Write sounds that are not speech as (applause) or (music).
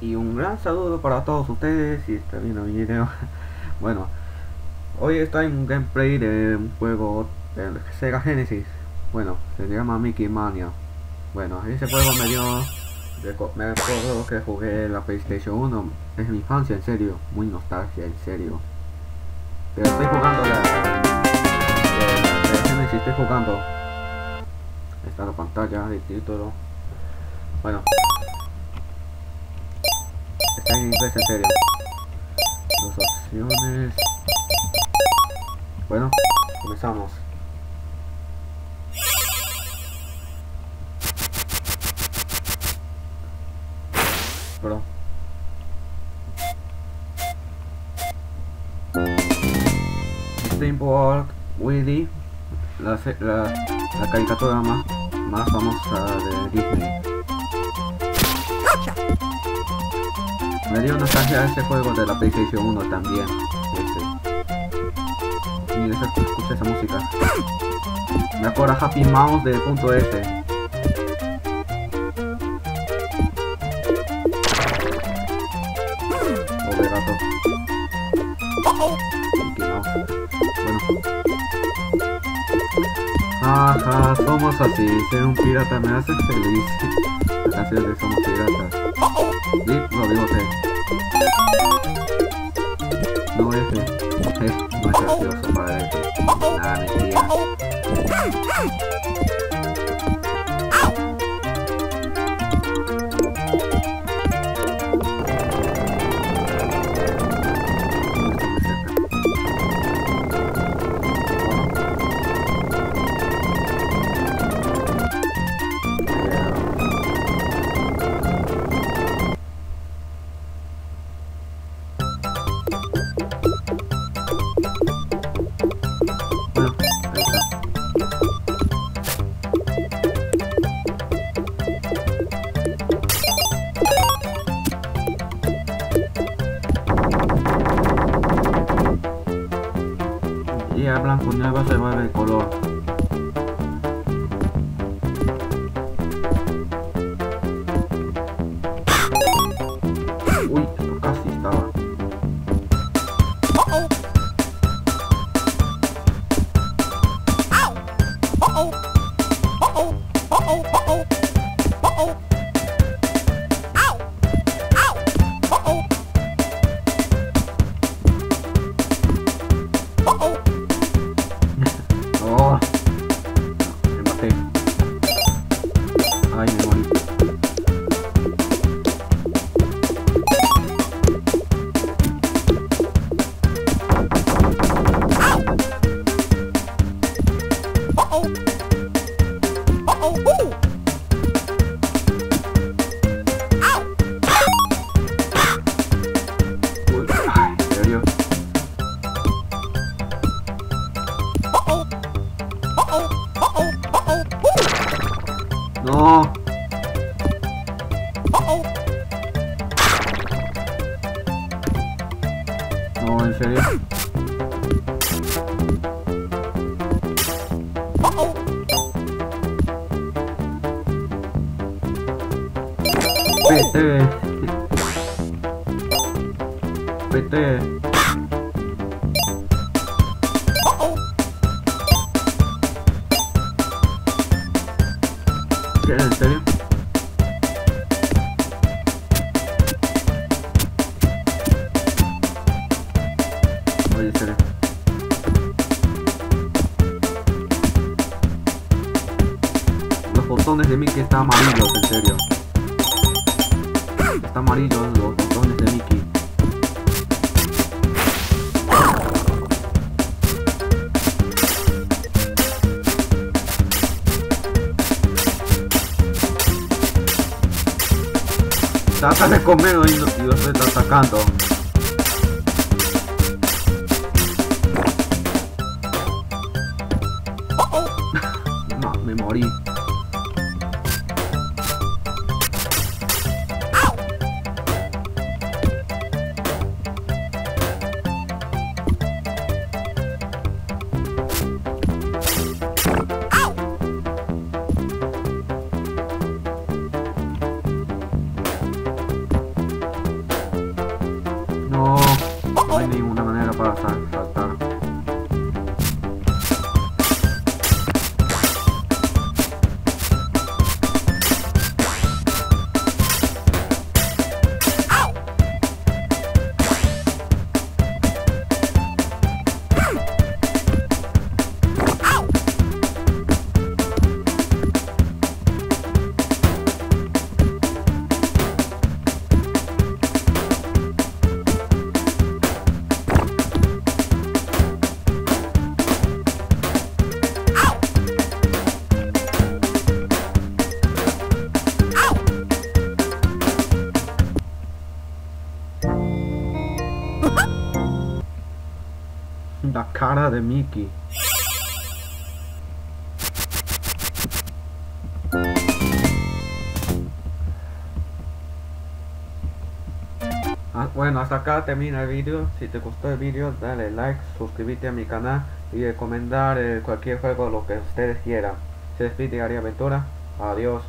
y un gran saludo para todos ustedes si están viendo mi video. (laughs) bueno, hoy está en un gameplay de un juego de Sega Genesis. Bueno, se llama Mickey Mania. Bueno, ese juego me dio... Me acuerdo que jugué la PlayStation 1. Es mi infancia, en serio. Muy nostalgia, en serio. Pero estoy jugando la... De, Genesis, estoy jugando. Está la pantalla, el título. Bueno, Está en inglés en serio. Dos opciones. Bueno, comenzamos. Perdón. Steamboat Willy, la, la, la caricatura más, más famosa de Disney. Me dio nostalgia a ese juego de la PlayStation 1 también. Este. Y esa, escucha esa música. Me acuerdo Happy Mouse de punto S. Ajá, somos así. Ser un pirata me hace feliz. Las de Somos Piratas. Sí, lo digo sé. No ese. Es más gracioso para ese. Nada, mentira. A blanco negro se mueve el color. Uy, esto casi estaba. Oh, No. No, en serio. Vete. Vete. ¿Qué? ¿En serio? Oye, en serio. Los botones de Mickey están amarillos, en serio. Están amarillos los botones Trata de comer y, no, los está atacando. (laughs) No, me morí. Spotify. La cara de Mickey. Ah, bueno, hasta acá termina el vídeo. Si te gustó el vídeo, dale like, suscríbete a mi canal y recomendar eh, cualquier juego, lo que ustedes quieran. Se despide Ari Aventura. Adiós.